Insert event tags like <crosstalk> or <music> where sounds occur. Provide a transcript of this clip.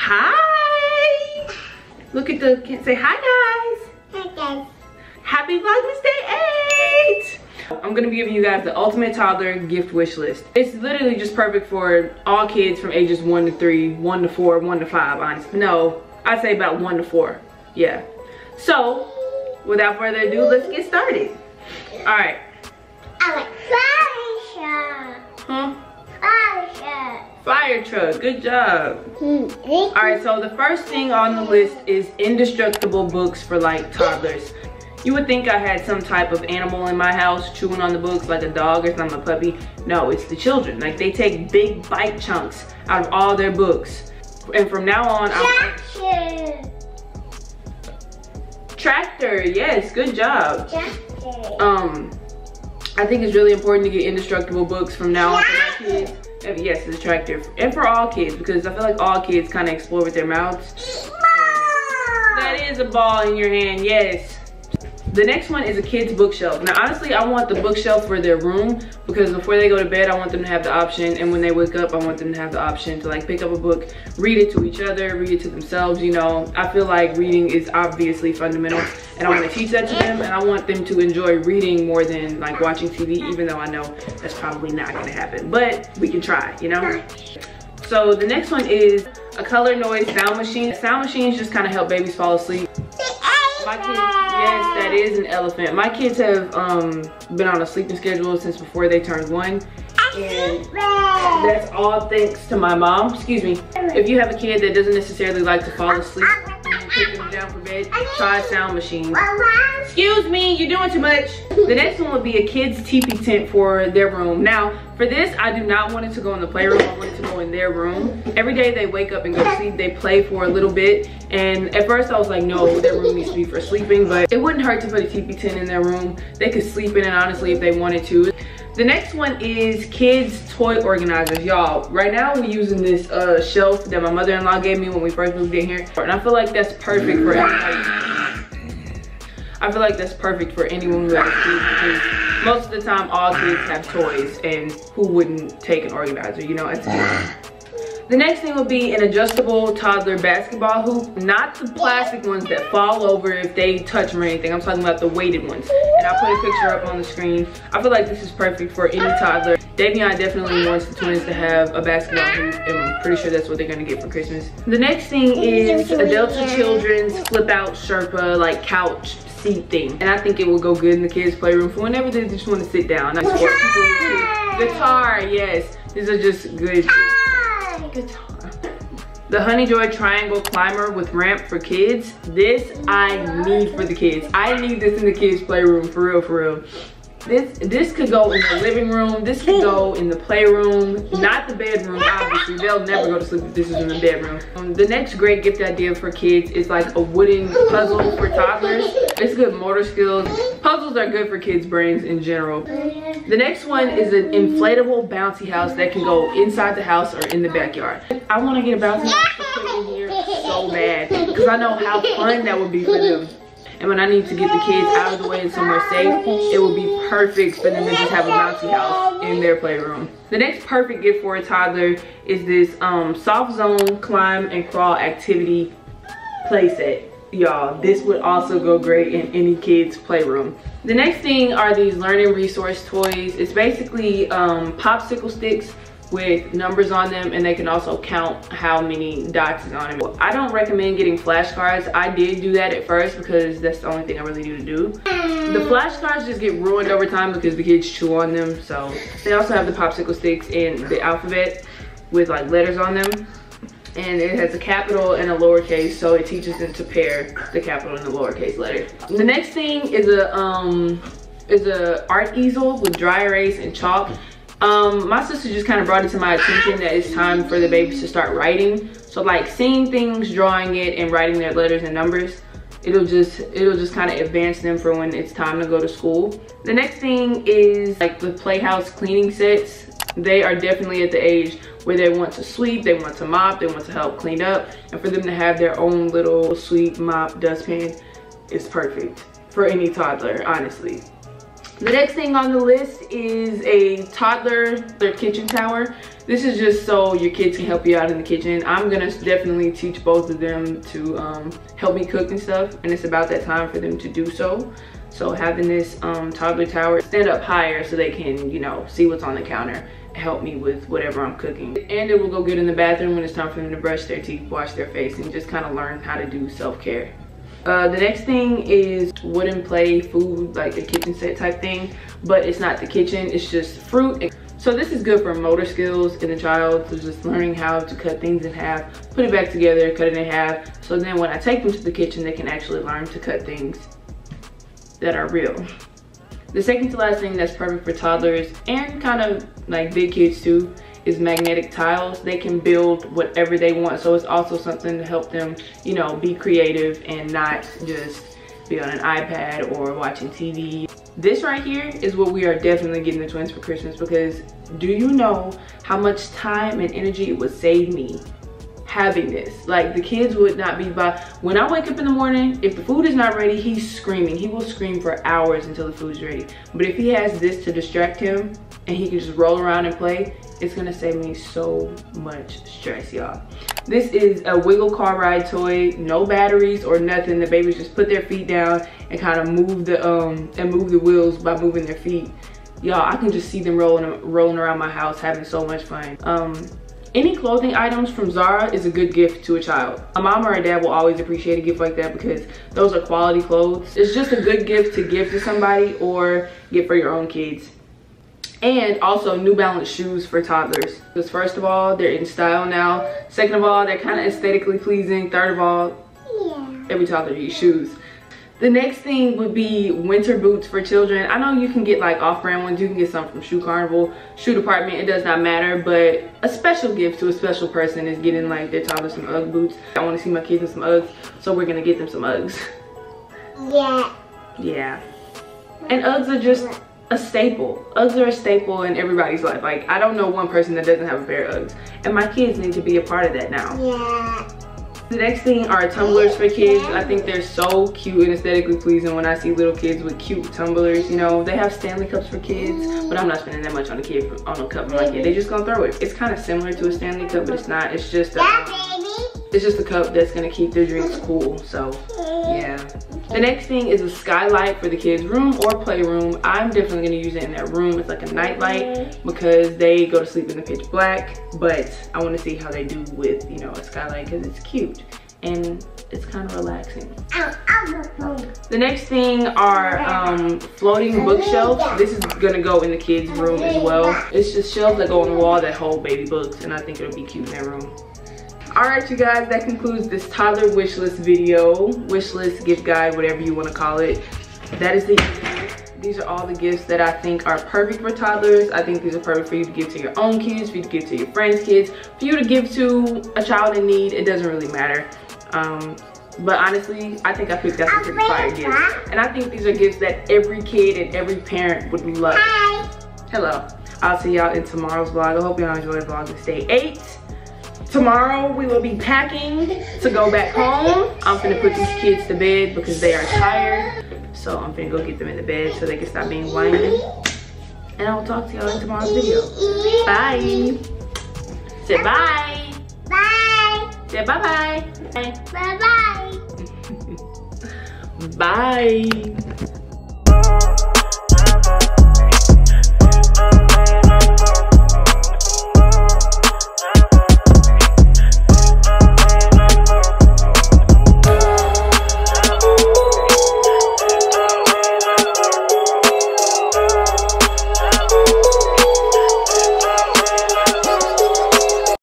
Hi. Look at the, can say hi guys. Hi guys. Happy Vlogmas Day 8! I'm gonna be giving you guys the ultimate toddler gift wish list. It's literally just perfect for all kids from ages one to three, one to four, one to five, honestly. No, I'd say about one to four, yeah. So, without further ado, let's get started. All right. I like Fire truck, good job. Hmm. All right, so the first thing on the list is indestructible books for like toddlers. You would think I had some type of animal in my house chewing on the books like a dog or something, a puppy. No, it's the children. Like they take big bite chunks out of all their books. And from now on, I'm Tractor. tractor. Yes, good job. Tractor. Um, I think it's really important to get indestructible books from now on for my kids. And yes, it's attractive. And for all kids, because I feel like all kids kind of explore with their mouths. That is a ball in your hand, yes. The next one is a kid's bookshelf. Now, honestly, I want the bookshelf for their room because before they go to bed, I want them to have the option. And when they wake up, I want them to have the option to like pick up a book, read it to each other, read it to themselves. You know, I feel like reading is obviously fundamental and I want to teach that to them. And I want them to enjoy reading more than like watching TV, even though I know that's probably not going to happen. But we can try, you know? So the next one is a color noise sound machine. Sound machines just kind of help babies fall asleep. My kids, yes, that is an elephant. My kids have um, been on a sleeping schedule since before they turned one. And that's all thanks to my mom. Excuse me. If you have a kid that doesn't necessarily like to fall asleep them down bed, try a sound machine. Excuse me, you're doing too much. The next one would be a kid's teepee tent for their room. Now, for this, I do not want it to go in the playroom. I want it to go in their room. Every day they wake up and go to sleep, they play for a little bit. And at first I was like, no, their room needs to be for sleeping, but it wouldn't hurt to put a teepee tent in their room. They could sleep in it, honestly, if they wanted to. The next one is kids toy organizers. Y'all, right now we're using this uh, shelf that my mother-in-law gave me when we first moved in here. And I feel like that's perfect for everybody. I feel like that's perfect for anyone who has kids because most of the time all kids have toys and who wouldn't take an organizer, you know, as. The next thing would be an adjustable toddler basketball hoop, not the plastic ones that fall over if they touch them or anything. I'm talking about the weighted ones. And I'll put a picture up on the screen. I feel like this is perfect for any toddler. Davion definitely wants the twins to have a basketball hoop and I'm pretty sure that's what they're gonna get for Christmas. The next thing is a Delta Children's flip out Sherpa like couch seat thing. And I think it will go good in the kids playroom for whenever they just want to sit down. Like sport people. Guitar, yes. These are just good. The Honey Joy Triangle Climber with ramp for kids. This I need for the kids. I need this in the kids playroom for real, for real. This this could go in the living room. This could go in the playroom, not the bedroom. Obviously, they'll never go to sleep if this is in the bedroom. Um, the next great gift idea for kids is like a wooden puzzle for toddlers. It's good motor skills. Puzzles are good for kids' brains in general. The next one is an inflatable bouncy house that can go inside the house or in the backyard. I want to get a bouncy house to put in here so bad because I know how fun that would be for them. And when I need to get the kids out of the way and somewhere safe, it will be perfect for them to just have a bouncy house in their playroom. The next perfect gift for a toddler is this um, soft zone climb and crawl activity playset. Y'all, this would also go great in any kid's playroom. The next thing are these learning resource toys. It's basically um, popsicle sticks with numbers on them and they can also count how many dots is on them. I don't recommend getting flashcards. I did do that at first because that's the only thing I really do to do. The flashcards just get ruined over time because the kids chew on them. So they also have the popsicle sticks and the alphabet with like letters on them. And it has a capital and a lowercase, so it teaches them to pair the capital and the lowercase letter. The next thing is a um is a art easel with dry erase and chalk. Um, my sister just kind of brought it to my attention that it's time for the babies to start writing. So like seeing things, drawing it, and writing their letters and numbers, it'll just it'll just kind of advance them for when it's time to go to school. The next thing is like the playhouse cleaning sets. They are definitely at the age where they want to sweep, they want to mop, they want to help clean up, and for them to have their own little sweep, mop, dustpan is perfect for any toddler, honestly. The next thing on the list is a toddler their kitchen tower. This is just so your kids can help you out in the kitchen. I'm gonna definitely teach both of them to um, help me cook and stuff, and it's about that time for them to do so. So having this um, toddler tower stand up higher so they can, you know, see what's on the counter help me with whatever I'm cooking. And it will go good in the bathroom when it's time for them to brush their teeth, wash their face, and just kind of learn how to do self-care. Uh, the next thing is wooden play food, like a kitchen set type thing, but it's not the kitchen, it's just fruit. So this is good for motor skills in the child, so just learning how to cut things in half, put it back together, cut it in half. So then when I take them to the kitchen, they can actually learn to cut things that are real. The second to last thing that's perfect for toddlers and kind of like big kids too is magnetic tiles. They can build whatever they want. So it's also something to help them, you know, be creative and not just be on an iPad or watching TV. This right here is what we are definitely getting the twins for Christmas because do you know how much time and energy it would save me having this. Like the kids would not be by, when I wake up in the morning, if the food is not ready, he's screaming. He will scream for hours until the food's ready. But if he has this to distract him and he can just roll around and play, it's gonna save me so much stress, y'all. This is a wiggle car ride toy, no batteries or nothing. The babies just put their feet down and kind of move the um and move the wheels by moving their feet. Y'all, I can just see them rolling rolling around my house having so much fun. Um, any clothing items from Zara is a good gift to a child. A mom or a dad will always appreciate a gift like that because those are quality clothes. It's just a good gift to give to somebody or get for your own kids. And also New Balance shoes for toddlers. Because first of all, they're in style now. Second of all, they're kind of aesthetically pleasing. Third of all, yeah. every toddler needs shoes. The next thing would be winter boots for children. I know you can get like off-brand ones. You can get some from Shoe Carnival, Shoe Department. It does not matter. But a special gift to a special person is getting like their toddler some UGG boots. I want to see my kids in some Uggs. So we're going to get them some Uggs. Yeah. Yeah. And Uggs are just a staple. Uggs are a staple in everybody's life. Like, I don't know one person that doesn't have a pair of Uggs. And my kids need to be a part of that now. Yeah. The next thing are tumblers for kids. I think they're so cute and aesthetically pleasing when I see little kids with cute tumblers. You know, they have Stanley cups for kids, but I'm not spending that much on a kid on a cup for my kid. They just gonna throw it. It's kind of similar to a Stanley cup, but it's not. It's just a, it's just a cup that's gonna keep their drinks cool. So yeah. The next thing is a skylight for the kids' room or playroom. I'm definitely gonna use it in their room. It's like a night light because they go to sleep in the pitch black, but I wanna see how they do with, you know, a skylight because it's cute and it's kind of relaxing. The next thing are um, floating bookshelves. This is gonna go in the kids' room as well. It's just shelves that go on the wall that hold baby books and I think it'll be cute in their room all right you guys that concludes this toddler wish list video wish list gift guide whatever you want to call it that is the these are all the gifts that I think are perfect for toddlers. I think these are perfect for you to give to your own kids, for you to give to your friends' kids, for you to give to a child in need. It doesn't really matter. Um, but honestly, I think I picked out some pretty fire gifts. And I think these are gifts that every kid and every parent would love. Hi. Hello. I'll see y'all in tomorrow's vlog. I hope y'all enjoyed Vlogmas Day 8. Tomorrow we will be packing to go back home. I'm gonna put these kids to bed because they are tired. So I'm gonna go get them in the bed so they can stop being whiny. And I will talk to y'all in tomorrow's video. Bye. Say bye. Bye. Say bye-bye. Bye-bye. <laughs> Bye.